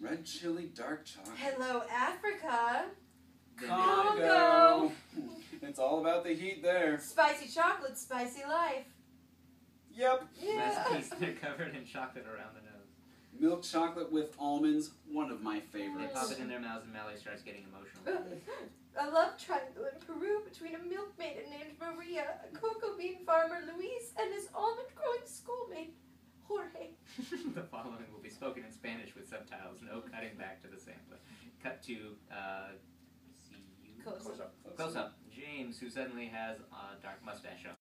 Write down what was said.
Red chili dark chocolate. Hello, Africa. Congo. it's all about the heat there. Spicy chocolate, spicy life. Yep. Yeah. Last piece, they're covered in chocolate around the nose. Milk chocolate with almonds, one of my favorites. They pop it in their mouths and Mallory starts getting emotional. A love triangle in Peru between a milkmaid named Maria, a cocoa bean farmer Luis, and his almond growing schoolmate Jorge. the following will be spoken in Spanish with subtitles. No cutting back to the sampler. Cut to uh, see you. Close Close up. Close up. James, who suddenly has a dark mustache on.